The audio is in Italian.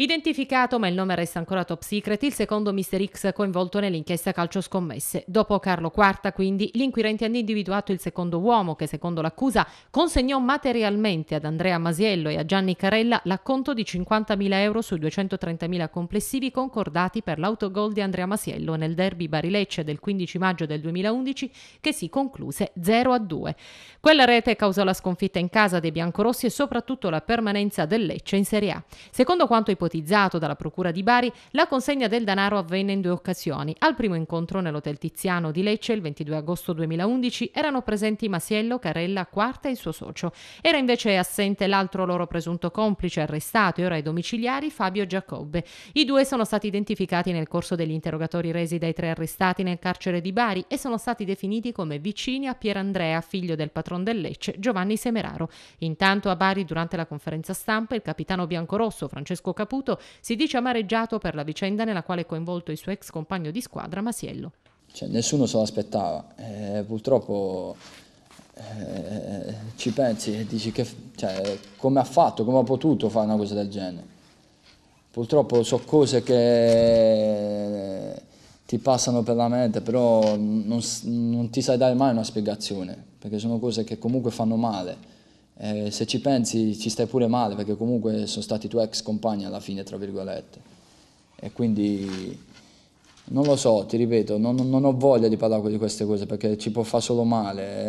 Identificato, ma il nome resta ancora top secret, il secondo Mr. X coinvolto nell'inchiesta calcio scommesse. Dopo Carlo Quarta, quindi, gli inquirenti hanno individuato il secondo uomo che, secondo l'accusa, consegnò materialmente ad Andrea Masiello e a Gianni Carella l'acconto di 50.000 euro sui 230.000 complessivi concordati per l'autogol di Andrea Masiello nel derby Barilecce del 15 maggio del 2011 che si concluse 0 a 2. Quella rete causò la sconfitta in casa dei biancorossi e soprattutto la permanenza del Lecce in Serie A. Secondo quanto ipotizzato ipotizzato dalla Procura di Bari, la consegna del denaro avvenne in due occasioni. Al primo incontro nell'Hotel Tiziano di Lecce il 22 agosto 2011 erano presenti Masiello, Carella, Quarta e il suo socio. Era invece assente l'altro loro presunto complice arrestato e ora ai domiciliari Fabio Giacobbe. I due sono stati identificati nel corso degli interrogatori resi dai tre arrestati nel carcere di Bari e sono stati definiti come vicini a Pierandrea, figlio del patron del Lecce, Giovanni Semeraro. Intanto a Bari durante la conferenza stampa il capitano biancorosso Francesco Caputo Caputo si dice amareggiato per la vicenda nella quale è coinvolto il suo ex compagno di squadra Masiello. Cioè, nessuno se lo aspettava, eh, purtroppo eh, ci pensi e dici che, cioè, come ha fatto, come ha potuto fare una cosa del genere. Purtroppo sono cose che ti passano per la mente, però non, non ti sai dare mai una spiegazione, perché sono cose che comunque fanno male eh, se ci pensi ci stai pure male perché comunque sono stati tuoi ex compagni alla fine, tra virgolette. E quindi non lo so, ti ripeto, non, non ho voglia di parlare di queste cose perché ci può fare solo male.